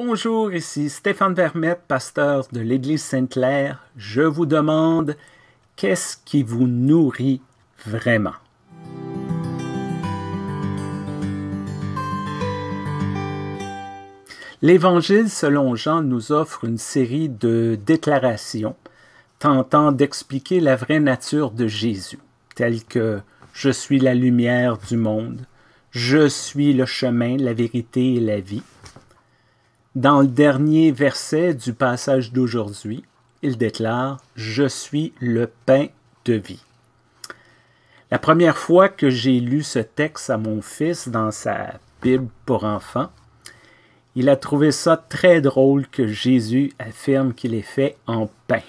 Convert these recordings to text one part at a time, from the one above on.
Bonjour, ici Stéphane Vermette, pasteur de l'Église Sainte-Claire. Je vous demande, qu'est-ce qui vous nourrit vraiment? L'Évangile selon Jean nous offre une série de déclarations tentant d'expliquer la vraie nature de Jésus, telles que Je suis la lumière du monde, Je suis le chemin, la vérité et la vie. Dans le dernier verset du passage d'aujourd'hui, il déclare Je suis le pain de vie. La première fois que j'ai lu ce texte à mon fils dans sa Bible pour enfants, il a trouvé ça très drôle que Jésus affirme qu'il est fait en pain.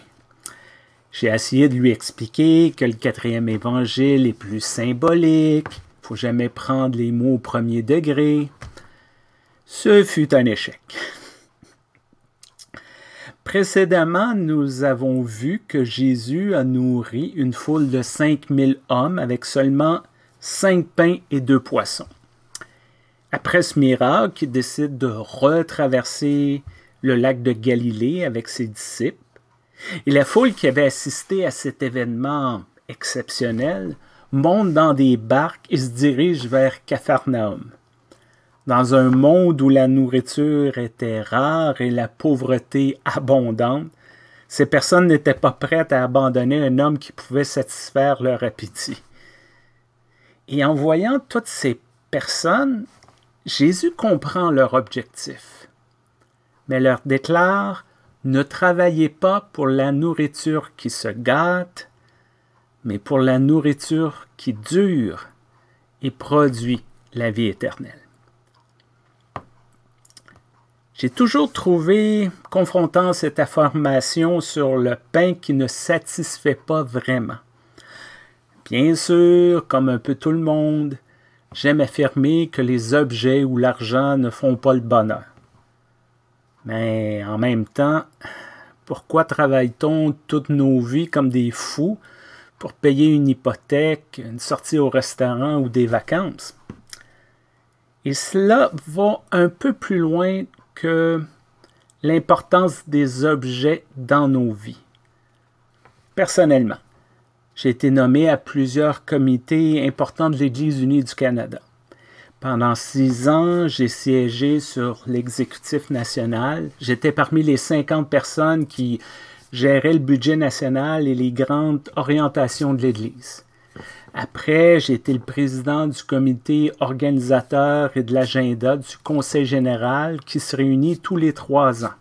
J'ai essayé de lui expliquer que le quatrième évangile est plus symbolique, il faut jamais prendre les mots au premier degré. Ce fut un échec. Précédemment, nous avons vu que Jésus a nourri une foule de cinq mille hommes avec seulement cinq pains et deux poissons. Après ce miracle, il décide de retraverser le lac de Galilée avec ses disciples. Et la foule qui avait assisté à cet événement exceptionnel monte dans des barques et se dirige vers Capharnaüm. Dans un monde où la nourriture était rare et la pauvreté abondante, ces personnes n'étaient pas prêtes à abandonner un homme qui pouvait satisfaire leur appétit. Et en voyant toutes ces personnes, Jésus comprend leur objectif, mais leur déclare Ne travaillez pas pour la nourriture qui se gâte, mais pour la nourriture qui dure et produit la vie éternelle. J'ai toujours trouvé confrontant cette affirmation sur le pain qui ne satisfait pas vraiment. Bien sûr, comme un peu tout le monde, j'aime affirmer que les objets ou l'argent ne font pas le bonheur. Mais en même temps, pourquoi travaille-t-on toutes nos vies comme des fous pour payer une hypothèque, une sortie au restaurant ou des vacances? Et cela va un peu plus loin que l'importance des objets dans nos vies. Personnellement, j'ai été nommé à plusieurs comités importants de l'Église unie du Canada. Pendant six ans, j'ai siégé sur l'exécutif national. J'étais parmi les 50 personnes qui géraient le budget national et les grandes orientations de l'Église. Après, j'ai été le président du comité organisateur et de l'agenda du Conseil général qui se réunit tous les trois ans.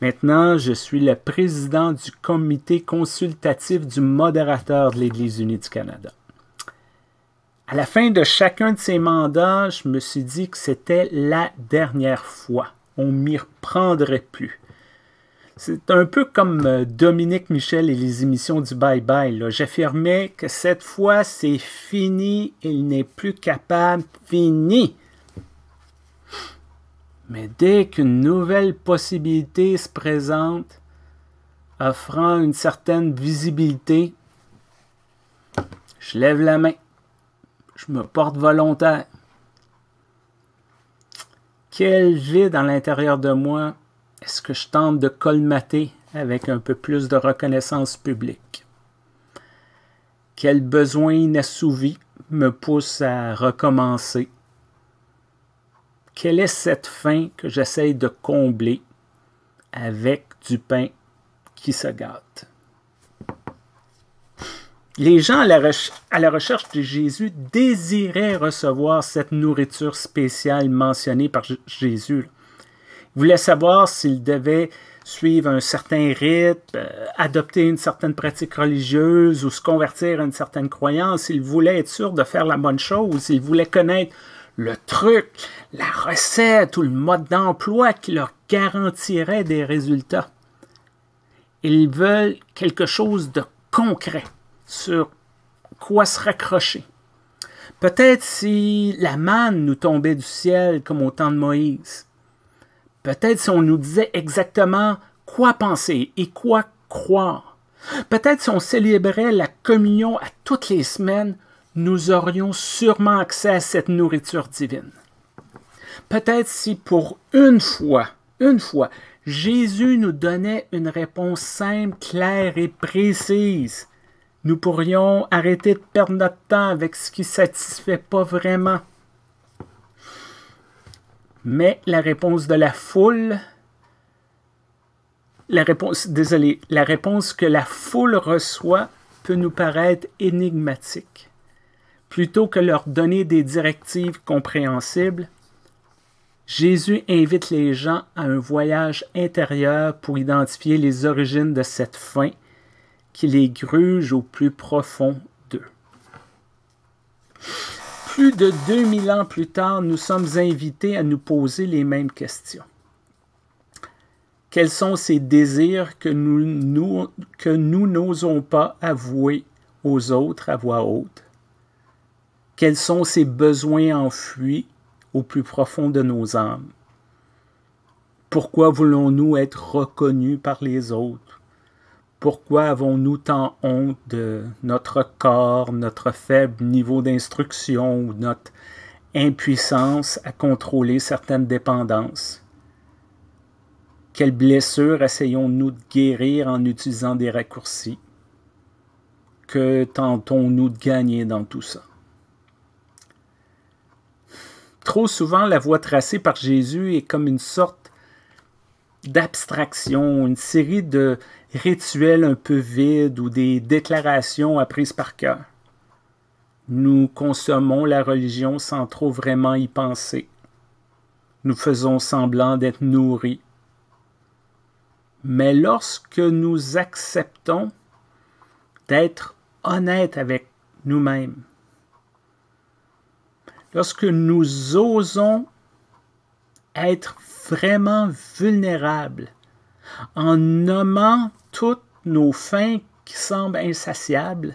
Maintenant, je suis le président du comité consultatif du modérateur de l'Église unie du Canada. À la fin de chacun de ces mandats, je me suis dit que c'était la dernière fois. On m'y reprendrait plus. C'est un peu comme euh, Dominique Michel et les émissions du Bye Bye. J'affirmais que cette fois, c'est fini, il n'est plus capable, fini. Mais dès qu'une nouvelle possibilité se présente, offrant une certaine visibilité, je lève la main, je me porte volontaire. Quel vide à l'intérieur de moi est-ce que je tente de colmater avec un peu plus de reconnaissance publique? Quel besoin inassouvi me pousse à recommencer? Quelle est cette faim que j'essaye de combler avec du pain qui se gâte? Les gens à la, à la, recherche de Jésus désiraient recevoir cette nourriture spéciale mentionnée par Jésus. Voulait savoir s'il devait suivre un certain rite, euh, adopter une certaine pratique religieuse ou se convertir à une certaine croyance. Il voulait être sûr de faire la bonne chose. Il voulait connaître le truc, la recette ou le mode d'emploi qui leur garantirait des résultats. Ils veulent quelque chose de concret sur quoi se raccrocher. Peut-être si la manne nous tombait du ciel comme au temps de Moïse. Peut-être si on nous disait exactement quoi penser et quoi croire. Peut-être si on célébrait la communion à toutes les semaines, nous aurions sûrement accès à cette nourriture divine. Peut-être si pour une fois une fois, Jésus nous donnait une réponse simple, claire et précise. Nous pourrions arrêter de perdre notre temps avec ce qui ne satisfait pas vraiment. Mais la réponse de la foule, la réponse, la réponse que la foule reçoit peut nous paraître énigmatique. Plutôt que leur donner des directives compréhensibles, Jésus invite les gens à un voyage intérieur pour identifier les origines de cette faim qui les gruge au plus profond d'eux. Plus de 2000 ans plus tard, nous sommes invités à nous poser les mêmes questions. Quels sont ces désirs que nous, n'osons pas avouer aux autres à voix haute? Quels sont ces besoins enfuis au plus profond de nos âmes? Pourquoi voulons-nous être reconnus par les autres? Pourquoi avons-nous tant honte de notre corps, notre faible niveau d'instruction ou notre impuissance à contrôler certaines dépendances? Quelles blessures essayons-nous de guérir en utilisant des raccourcis? Que tentons-nous de gagner dans tout ça? Trop souvent, la voie tracée par Jésus est comme une sorte d'abstraction, une série de rituels un peu vides ou des déclarations apprises par cœur. Nous consommons la religion sans trop vraiment y penser. Nous faisons semblant d'être nourris. Mais lorsque nous acceptons d'être honnêtes avec nous-mêmes, lorsque nous osons être vraiment vulnérables en nommant toutes nos fins qui semblent insatiables,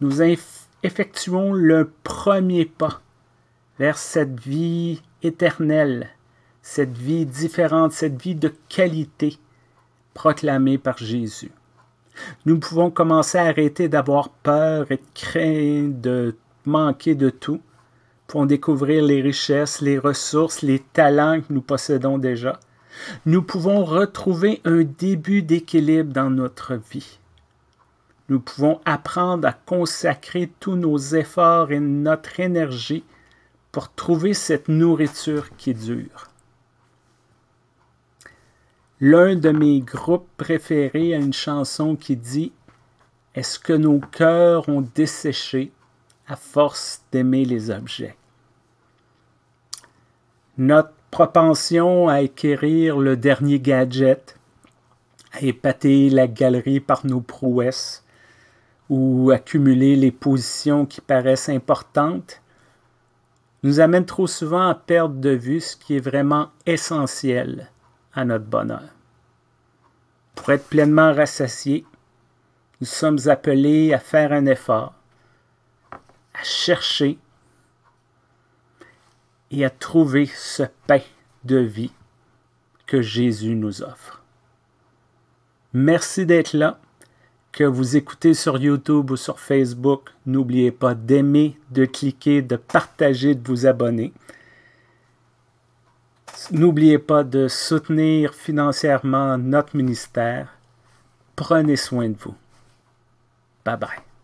nous effectuons le premier pas vers cette vie éternelle, cette vie différente, cette vie de qualité proclamée par Jésus. Nous pouvons commencer à arrêter d'avoir peur et de craindre de manquer de tout, pour découvrir les richesses, les ressources, les talents que nous possédons déjà. Nous pouvons retrouver un début d'équilibre dans notre vie. Nous pouvons apprendre à consacrer tous nos efforts et notre énergie pour trouver cette nourriture qui dure. L'un de mes groupes préférés a une chanson qui dit Est-ce que nos cœurs ont desséché à force d'aimer les objets. Notre propension à acquérir le dernier gadget, à épater la galerie par nos prouesses ou accumuler les positions qui paraissent importantes, nous amène trop souvent à perdre de vue ce qui est vraiment essentiel à notre bonheur. Pour être pleinement rassasiés, nous sommes appelés à faire un effort, à chercher et à trouver ce pain de vie que Jésus nous offre. Merci d'être là. Que vous écoutez sur YouTube ou sur Facebook, n'oubliez pas d'aimer, de cliquer, de partager, de vous abonner. N'oubliez pas de soutenir financièrement notre ministère. Prenez soin de vous. Bye bye.